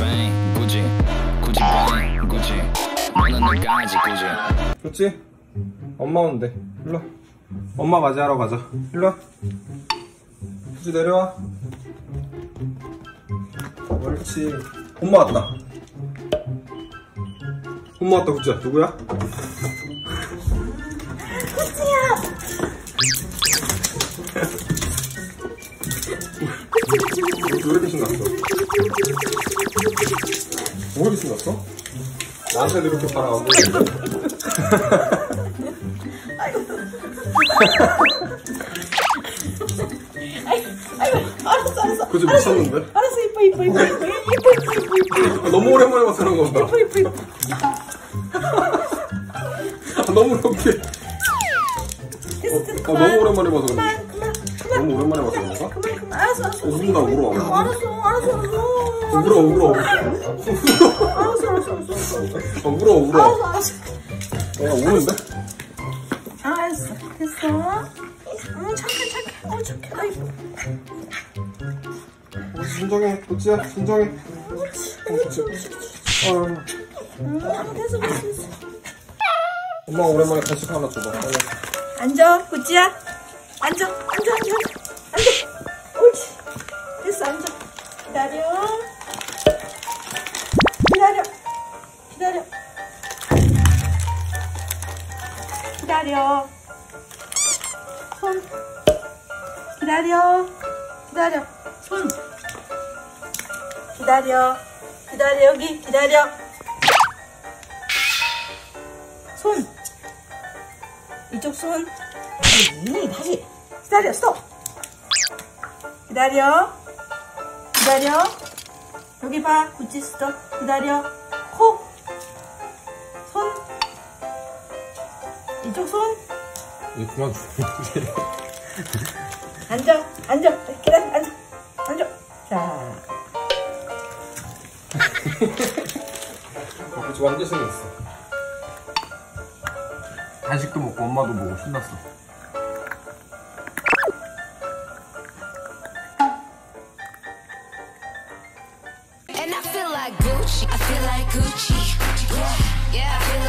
bang, Gucci, Gucci bang, Gucci. 너는 나가지 Gucci. 그렇지? 엄마 온대. 일로 와. 엄마 맞이하러 가자. 일로 와. 굳이 내려와. 옳지. 엄마 왔다. 엄마 왔다, 구지야. 누구야? 구지야. 왜 이렇게 신났어? 뭐가 비싼났어? 나한테 이렇게 바라고 그지 미쳤는데? 알았어 이뻐 이뻐 이뻐 이뻐 이뻐 이뻐 이뻐 아, 너무 오랜만에 봐서 그런 건가? 이뻐 이뻐 이뻐 아, 너무 이렇게 어, 아, 너무 오랜만에 봐서 그런 건가? 그만 너무 오랜만에 그런가? 그만 그만 알았어 알았어 어, 운다, 울어. 알았어 알았어 알았어 울어, 울어. 알았어 알았어 알았어 어, 울어, 울어. 알았어 알았어 어, 우는데? 알았어 됐어 응 착해 착해 어 착해 아이고 어, 진정해, 도찌야, 진정해. 어, 도찌. 어, 응 됐어 됐어 됐어 엄마 오랜만에 간식 하나 줘봐. 앉아 구찌야 앉아 앉아 앉아. 앉아. 옳지. 됐어 앉아. 기다려. 기다려. 기다려. 기다려. 손. 기다려. 기다려. 손. 기다려. 기다려. 여기 기다려. 손. 이쪽 손 아니 다시. 기다려 스톱 기다려. 기다려. 여기 봐. 구찌 스톱 기다려. 코 손. 이쪽 손. 얘 그만 줘. 앉아. 앉아. 기다려 앉아. 앉아. 자. 어, 그치, 완전 신났어. 간식도 먹고 엄마도 보고 신났어. And I feel like Gucci. I feel like Gucci. Yeah, yeah.